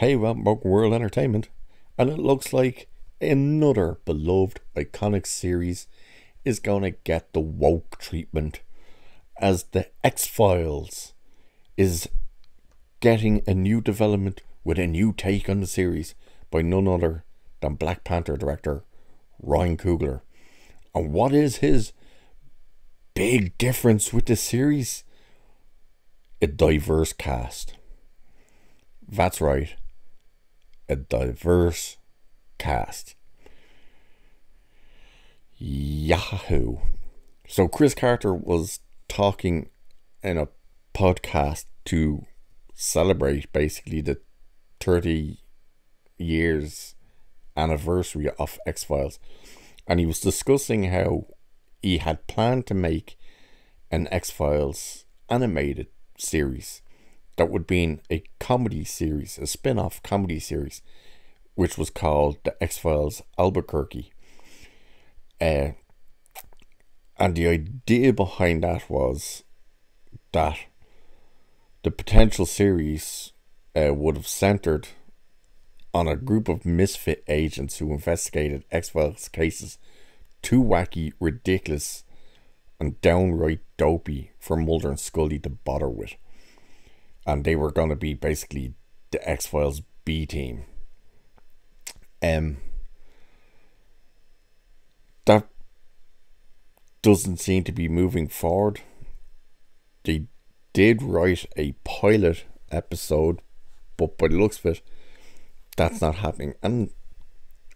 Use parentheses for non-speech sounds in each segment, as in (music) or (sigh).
Hey, well, Broken World Entertainment, and it looks like another beloved iconic series is going to get the woke treatment as the X Files is getting a new development with a new take on the series by none other than Black Panther director Ryan Coogler. And what is his big difference with the series? A diverse cast. That's right, a diverse cast. Yahoo! So Chris Carter was talking in a podcast to celebrate basically the 30 years anniversary of X Files. And he was discussing how he had planned to make an X Files animated series that would be a comedy series, a spin off comedy series, which was called The X Files Albuquerque. Uh, and the idea behind that was that the potential series uh, would have centered on a group of misfit agents who investigated X Files cases too wacky, ridiculous, and downright dopey for Mulder and Scully to bother with. And they were going to be basically the X Files B team. Um, that doesn't seem to be moving forward. They did write a pilot episode, but by the looks of it, that's not happening. And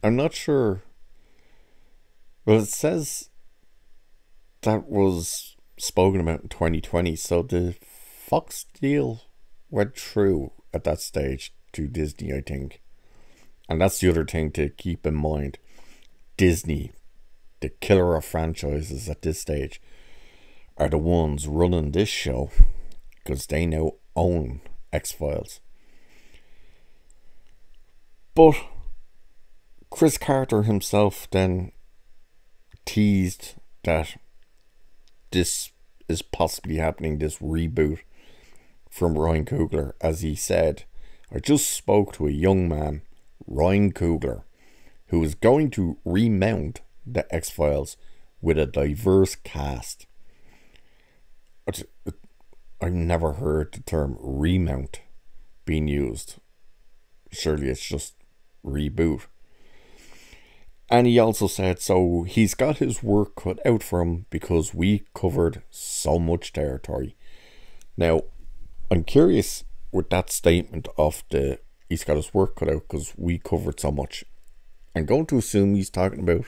I'm not sure. Well, it says that was spoken about in 2020, so the Fox deal went through at that stage to Disney, I think. And that's the other thing to keep in mind. Disney, the killer of franchises at this stage, are the ones running this show because they now own X Files. But Chris Carter himself then teased that this is possibly happening, this reboot from Ryan Coogler, as he said, I just spoke to a young man, Ryan Coogler, who is going to remount the X Files with a diverse cast. I've never heard the term remount being used. Surely it's just reboot. And he also said, so he's got his work cut out for him because we covered so much territory. Now, I'm curious with that statement of the he's got his work cut out because we covered so much. I'm going to assume he's talking about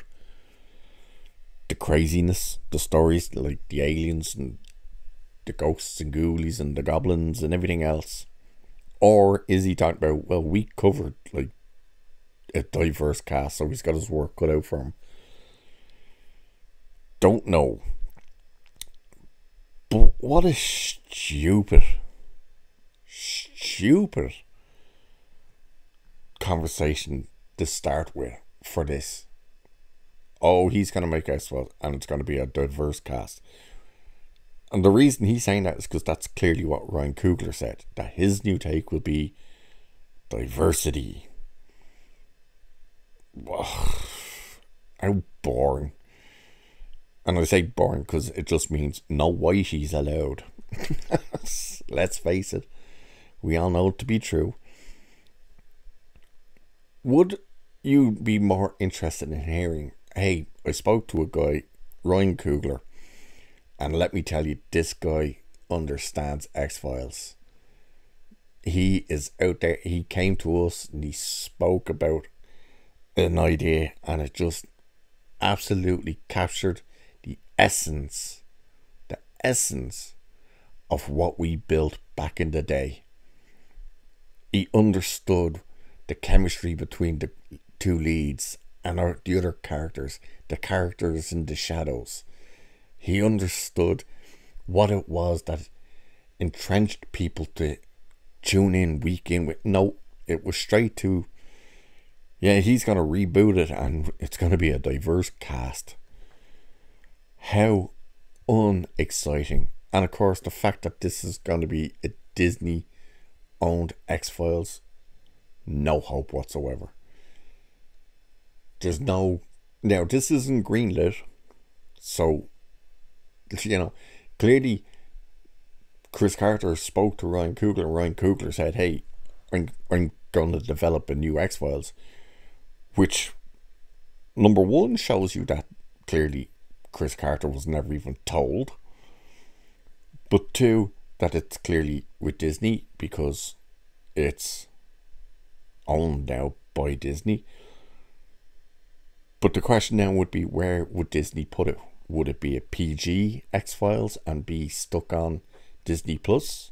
the craziness, the stories like the aliens and the ghosts and ghoulies and the goblins and everything else. Or is he talking about, well, we covered like a diverse cast, so he's got his work cut out for him. Don't know. But what a stupid, stupid conversation to start with for this. Oh, he's going to make X Files and it's going to be a diverse cast. And the reason he's saying that is because that's clearly what Ryan Coogler said that his new take will be diversity. How boring. And I say boring because it just means no whiteies allowed. (laughs) Let's face it, we all know it to be true. Would you be more interested in hearing? Hey, I spoke to a guy, Ryan Coogler, and let me tell you, this guy understands X Files. He is out there. He came to us and he spoke about an idea, and it just absolutely captured the essence, the essence of what we built back in the day. He understood the chemistry between the two leads and our, the other characters, the characters in the shadows. He understood what it was that entrenched people to tune in week in with. No, it was straight to yeah, he's going to reboot it and it's going to be a diverse cast. How unexciting. And of course, the fact that this is going to be a Disney owned X Files no hope whatsoever. There's no now this isn't greenlit, so you know clearly Chris Carter spoke to Ryan Coogler, and Ryan Coogler said, "Hey, I'm, I'm going to develop a new X Files," which number one shows you that clearly Chris Carter was never even told, but two that it's clearly with Disney because it's owned now by Disney. But the question now would be where would Disney put it? Would it be a PG X Files and be stuck on Disney Plus?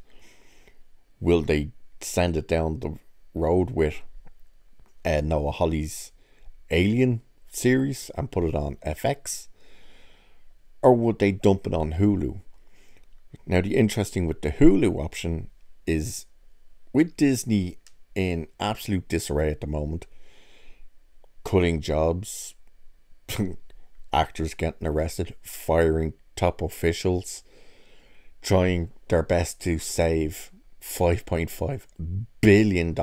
Will they send it down the road with uh, Noah Hawley's Alien series and put it on FX? Or would they dump it on Hulu? Now, the interesting with the Hulu option is with Disney in absolute disarray at the moment, cutting jobs, (laughs) actors getting arrested, firing top officials, trying their best to save $5.5 billion,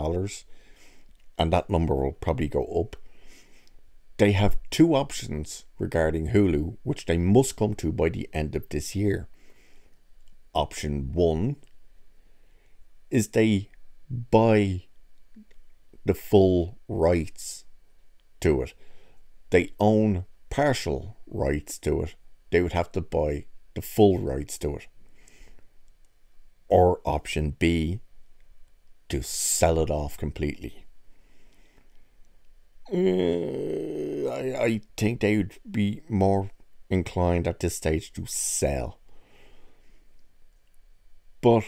and that number will probably go up. They have two options regarding Hulu, which they must come to by the end of this year. Option one is they buy the full rights to it. They own partial rights to it. They would have to buy the full rights to it. Or option B, to sell it off completely. Uh, I, I think they would be more inclined at this stage to sell. But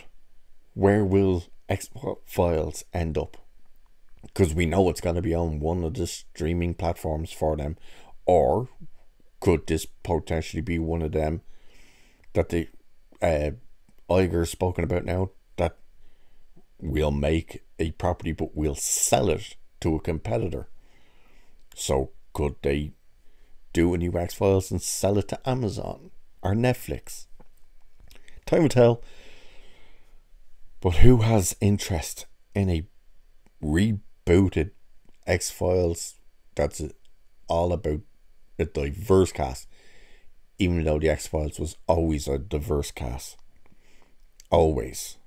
where will X Files end up? Because we know it's going to be on one of the streaming platforms for them. Or could this potentially be one of them that the uh, Iger's spoken about now that we'll make a property but we'll sell it to a competitor? So could they do a new X Files and sell it to Amazon or Netflix? Time will tell. But who has interest in a rebooted X Files that's all about a diverse cast? Even though the X Files was always a diverse cast. Always.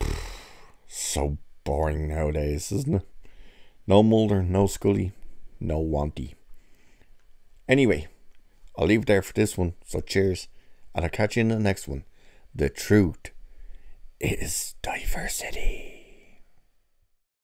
(sighs) So boring nowadays, isn't it? No Mulder, no Scully, no Wanty. Anyway, I'll leave it there for this one. So cheers, and I'll catch you in the next one. The truth is diversity.